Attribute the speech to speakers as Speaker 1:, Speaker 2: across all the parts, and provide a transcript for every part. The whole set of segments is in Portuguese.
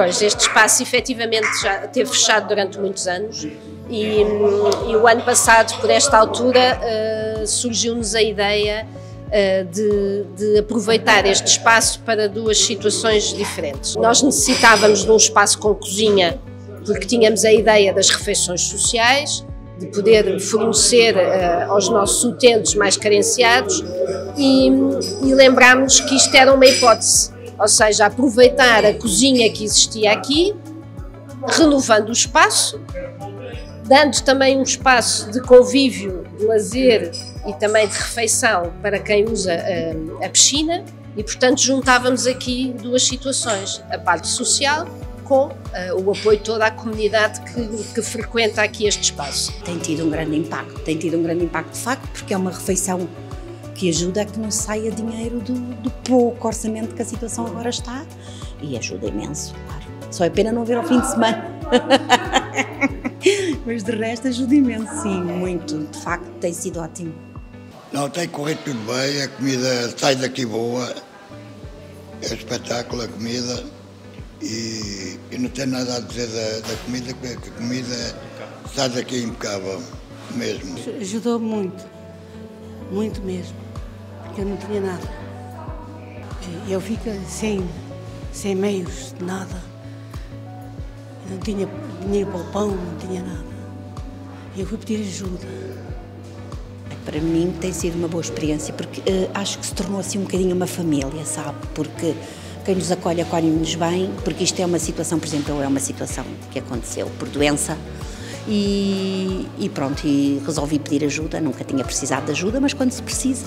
Speaker 1: Pois, este espaço efetivamente já teve fechado durante muitos anos e, e o ano passado, por esta altura, uh, surgiu-nos a ideia uh, de, de, aproveitar este espaço para duas situações diferentes. Nós necessitávamos de um espaço com cozinha, porque tínhamos a ideia das refeições sociais, de poder fornecer uh, aos nossos utentes mais carenciados e, e lembrámos que isto era uma hipótese, ou seja, aproveitar a cozinha que existia aqui, renovando o espaço dando também um espaço de convívio, de lazer e também de refeição para quem usa a, eh, a piscina e, portanto, juntávamos aqui duas situações, a parte social com uh, o apoio toda a comunidade que, que, frequenta aqui este espaço.
Speaker 2: Tem tido um grande impacto, tem tido um grande impacto de facto, porque é uma refeição que ajuda a que não saia dinheiro do, do pouco orçamento que a situação agora está e ajuda imenso, claro. Só é pena não ver ao fim de semana. Mas de resto ajuda imenso, sim, muito. De facto, tem sido ótimo.
Speaker 3: Não, tem corrido tudo bem, a comida sai daqui boa, é espetáculo a comida e, e não tenho nada a dizer da, da comida, porque a comida sai daqui impecável mesmo.
Speaker 4: Ajudou muito, muito mesmo, eu não tinha nada. Eu fico sem, sem meios nada. Eu não tinha dinheiro para o pão, não tinha nada. Eu fui pedir ajuda.
Speaker 2: Para mim tem sido uma boa experiência, porque uh, acho que se tornou assim um bocadinho uma família, sabe? Porque quem nos acolhe, acolhe-nos bem, porque isto é uma situação, por exemplo, é uma situação que aconteceu por doença, e, e, pronto, e resolvi pedir ajuda, nunca tinha precisado de ajuda, mas quando se precisa,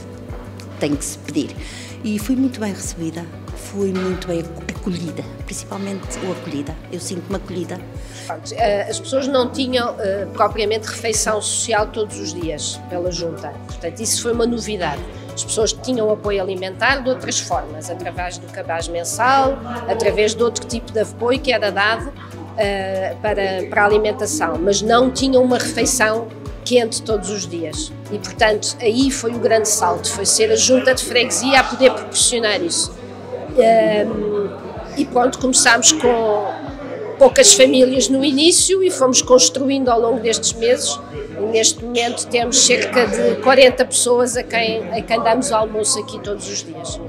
Speaker 2: tem que se pedir. E fui muito bem recebida, fui muito bem acolhida, principalmente o acolhida. Eu sinto-me acolhida.
Speaker 1: Eh, as pessoas não tinham uh, propriamente refeição social todos os dias pela junta, portanto, isso foi uma novidade. As pessoas tinham apoio alimentar de outras formas, através do cabaz mensal, através de outro tipo de apoio que era dado uh, para, para a alimentação, mas não tinham uma refeição quente todos os dias. E, portanto, aí foi o grande salto, foi ser a junta de freguesia a poder proporcionar isso. Um, e pronto, começámos com poucas famílias no início e fomos construindo ao longo destes meses. E neste momento temos cerca de 40 pessoas a quem, a quem damos almoço aqui todos os dias.